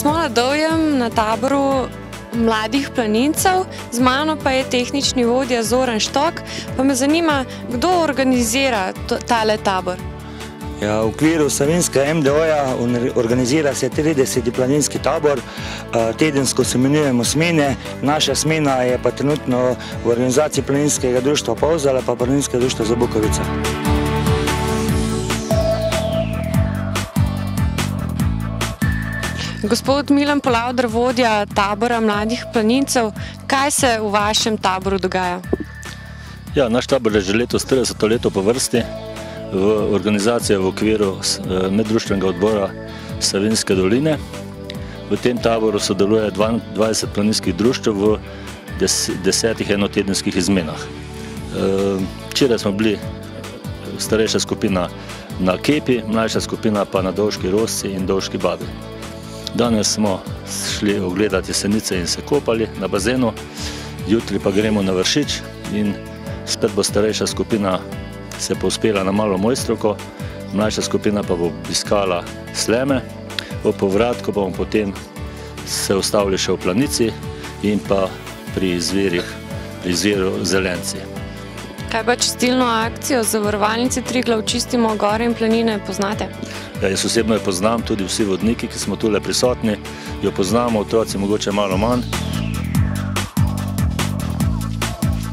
Smo na Dovjem na taboru mladih planincev, z mano pa je tehnični vodja Zoran Štok. Pa me zanima, kdo organizira tale tabor? Ja, v okviru Savinska MDO-ja organizira se 30. planinski tabor, tedensko se imenujemo smene. Naša smena je pa trenutno v organizaciji planinskega društva Povzala pa planinskega društva Zabukovica. Gospod Milan Polavdr, vodja tabora mladih planincev, kaj se v vašem taboru dogaja? Ja, naš tabor je že letos 30 leto po vrsti v organizaciji v okviru eh, meddruštvenega odbora Savinske doline. V tem taboru sodeluje 20 planinskih društv v desetih enotedenskih izmenah. Eh, včeraj smo bili starejša skupina na Kepi, mlajša skupina pa na Dolški Rosci in Dolški Babi. Danes smo šli ogledati senice in se kopali na bazenu, jutri pa gremo na Vršič in spet bo starejša skupina se povspela na malo mojstroko, mlajša skupina pa bo obiskala sleme, v povratku bomo potem se ustavili še v planici in pa pri izvirih, pri izviru zelenci. Kaj pa čistilno akcijo za vrvalnice Triglav čistimo gore in planine poznate? Ja, jaz osebno jo poznam, tudi vsi vodniki, ki smo tule prisotni, jo poznamo, otroci mogoče malo manj.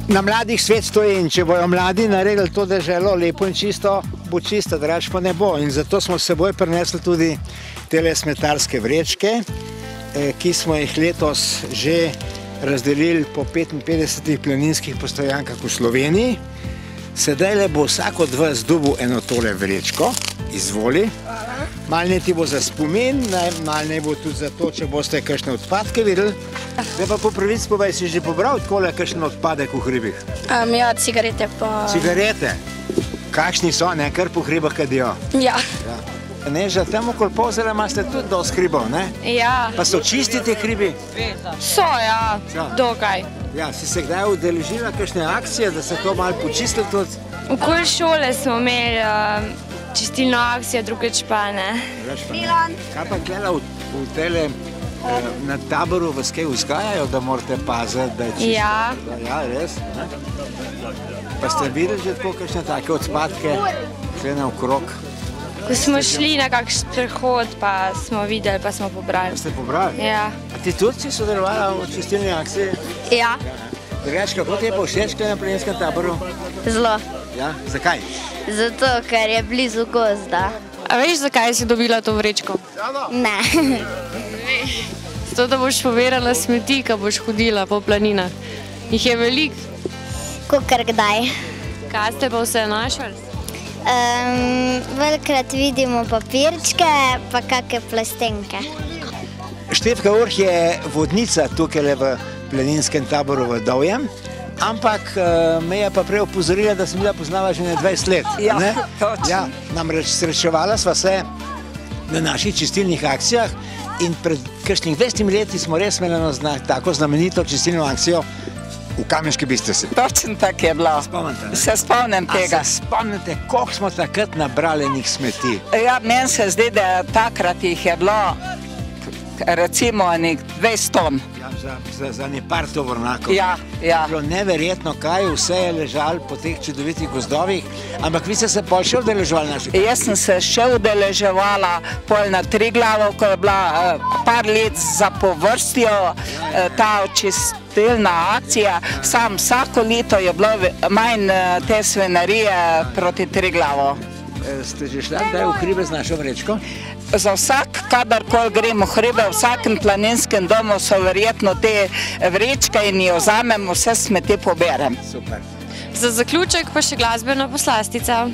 Na mladih svet stoji in če bojo mladi naredili to deželo lepo in čisto, bo čisto, draž pa ne bo. In zato smo s seboj prinesli tudi tele smetarske vrečke, eh, ki smo jih letos že razdelili po 55 planinskih postojankah v Sloveniji. Sedaj le bo vsak od vas dobil eno tole vrečko, izvoli. Mal ne ti bo za spomin, mal ne bo tudi za to, če boste kakšne odpadke videli. Zdaj pa po pravic povej, si že pobral takole kakšen odpadek v hribih? Um, ja, cigarete pa... Cigarete? Kakšni so, ne? Kar po hribah kadijo? Ja. ja. Ne, že tam okoli pozela imate tudi dosti hribov, ne? Ja. Pa so čisti ti hribi? So, ja. Dokaj. Ja, si se kdaj udeležila kakšne akcije, da se to malo počistili tudi? Okoli šole smo imeli um, čistilno akcijo, drugič pa ne. Milan. Kaj pa gleda v, v tele eh, na taboru vas kaj vzgajajo, da morate paziti, da je čisto? Ja. Ja, res? Ne? Pa ste videli že tako kakšne take odpadke, vse naokrog? Ko smo šli na kakšen prehod, pa smo videli, pa smo pobrali. Ste pobrali? Ja. A ti tudi si sodelovala v čistilni akciji? Ja. Drugač, kako ti je pa všeč na planinskem taboru? Zelo. Ja, zakaj? Zato, ker je blizu gozda. A veš, zakaj si dobila to vrečko? Ne. Zato, da boš poverala smeti, ko boš hodila po planinah. Jih je veliko. Kukar kdaj. Kaj ste pa vse našli? Um, velikrat vidimo papirčke, pa kakšne plastenke. Števka Urh je vodnica tukaj v planinskem taboru v Dovjem, ampak uh, me je pa prej opozorila, da sem bila poznala že ne 20 let. Ja, ne? točno. Ja, namreč srečevala sva se na naših čistilnih akcijah in pred kakšnih 20 leti smo res imeli tako znamenito čistilno akcijo v Kamenški bistrici. Točno tako je bilo. Spomnite, ne? Se spomnim A tega. se spomnite, koliko smo takrat nabrali njih smeti? Ja, meni se zdi, da takrat jih je bilo recimo enih 200 ton. Ja, za, za, za ne par tovornakov. Ja, ja. Bilo neverjetno, kaj vse je ležalo po teh čudovitih gozdovih, ampak vi ste se pol še udeleževali naših. Jaz sem se še udeleževala pol na Triglavu, ko je bila uh, par let zapovrstjo uh, ta očistilna akcija. Sam vsako leto je bilo manj uh, te svinarije proti Triglavu. E, Ste že šli kdaj v hribe z našo vrečko? Za vsak, kadarkoli gremo v hribe, v vsakem planinskem domu so verjetno te vrečke in jo vzamemo, vse smeti poberem. Super. Za zaključek pa še glasbena poslastica.